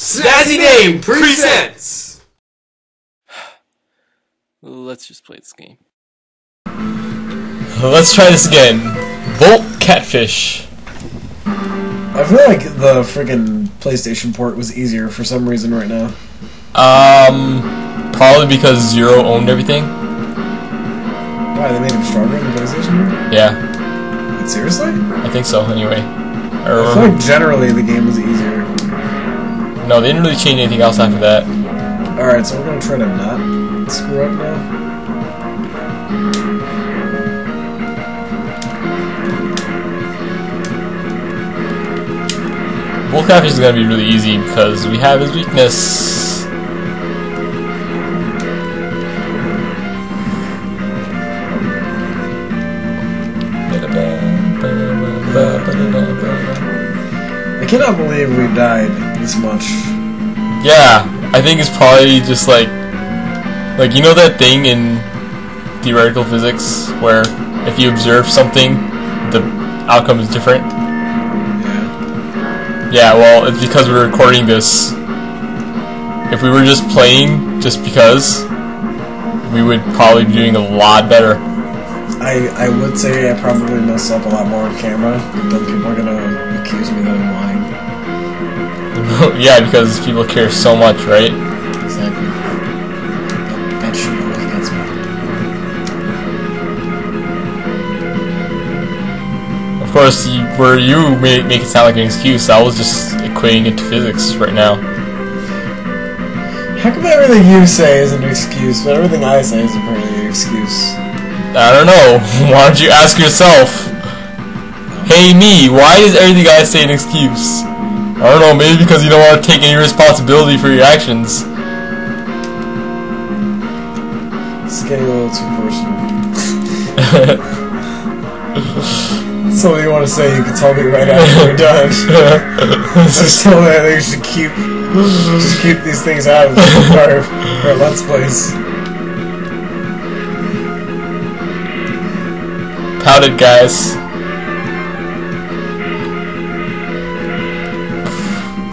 Snazzy Name presents. Let's just play this game. Let's try this again. Volt Catfish. I feel like the freaking PlayStation port was easier for some reason right now. Um, probably because Zero owned everything. Why, they made him stronger in the PlayStation? Yeah, But seriously? I think so. Anyway, I I feel like generally the game was easier. No, they didn't really change anything else after that. Alright, so we're gonna try to not screw up now. Catfish is gonna be really easy because we have his weakness. Cannot believe we died this much. Yeah, I think it's probably just like, like you know that thing in theoretical physics where if you observe something, the outcome is different. Yeah. Yeah, well, it's because we're recording this. If we were just playing just because, we would probably be doing a lot better. I, I would say I probably mess up a lot more on camera, but then people are gonna accuse me that I'm lying. yeah, because people care so much, right? Exactly. That, that shit always gets me. Of course, you, where you make, make it sound like an excuse, I was just equating it to physics right now. How come everything you say is an excuse, but everything I say is apparently an excuse? I don't know. Why don't you ask yourself? Hey me, why is everything I say an excuse? I don't know, maybe because you don't want to take any responsibility for your actions. It's getting a little too personal. Something you want to say, you can tell me right after we're done. Just tell me I think you should keep, just keep these things out of our, our Let's Plays. Pouted guys.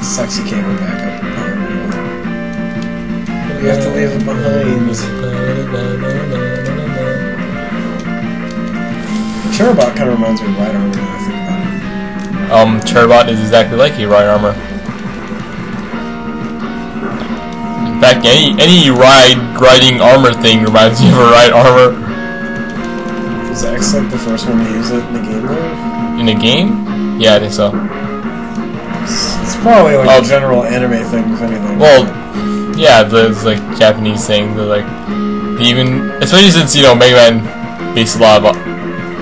Sexy camera backup. You have to leave it behind. Cherubot kind of reminds me of Ride Armor now I think about it. Um, Turbot is exactly like a ride armor. In fact, any any ride riding armor thing reminds me of a ride armor X like the first one to use it in the game though? in the game. Yeah, I think so. It's, it's probably like Oh. a general anime thing, if anything. Well, yeah, the like Japanese thing. The like even especially since you know Mega Man based a lot of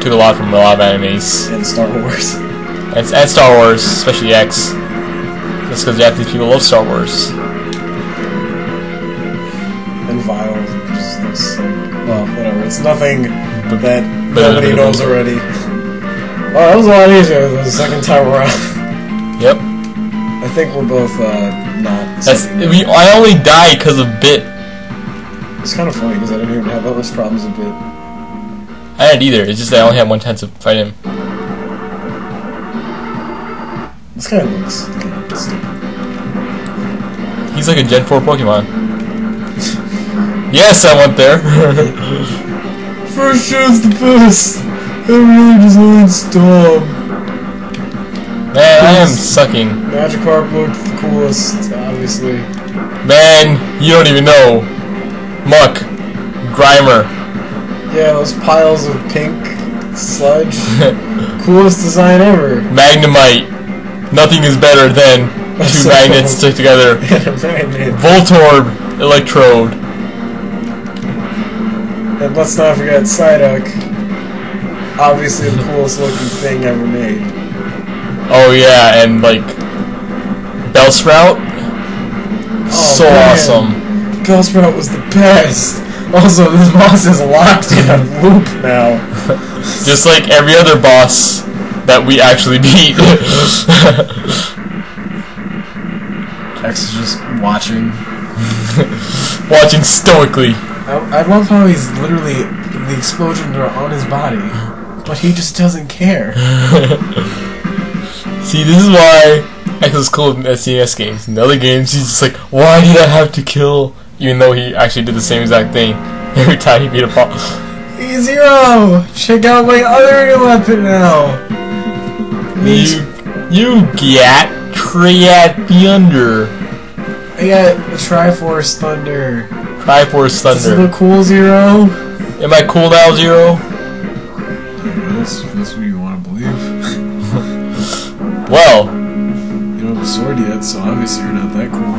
took a lot from a lot of animes and Star Wars. and, and Star Wars, especially X. That's because Japanese people love Star Wars. And Vile just looks like, well, whatever. It's nothing But- that nobody knows already. Well, that was a lot easier the second time around. Yep. I think we're both uh, not. That's we. I only died because of Bit. It's kind of funny because I didn't even have that much problems with bit. I didn't either. It's just I only had one chance to fight him. This guy looks kind of stupid. He's like a Gen 4 Pokemon. yes, I went there. First show's the best. I really just want stop. Man, I am sucking. Magikarp looked the coolest, obviously. Man, you don't even know. Muck. Grimer. Yeah, those piles of pink sludge. coolest design ever. Magnemite. Nothing is better than two magnets stick together. And a magnet. Voltorb. Electrode. And let's not forget Psyduck. Obviously the coolest looking thing ever made. Oh yeah, and like Bellsprout. Oh, so Oh, man. awesome. Bellsprout was the best. Also, this boss is locked in a loop now. Just like every other boss that we actually beat. X is just watching. Watching stoically. I, I love how he's literally the explosions are on his body, but he just doesn't care. See, this is why X is cool in SNES games. In the other games, he's just like, why did I have to kill? Even though he actually did the same exact thing every time he beat a boss. Hey, Zero! Check out my other weapon now! You, you get Triad Thunder. I got Triforce Thunder. Triforce Does it Thunder. look cool, Zero? Am I cool now, Zero? That's, that's what you want to believe. Well, You don't have a sword yet, so obviously you're not that cool.